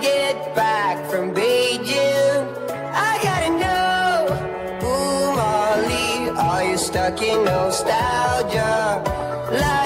get back from Beijing? I gotta know, ooh, Molly, are you stuck in nostalgia? Like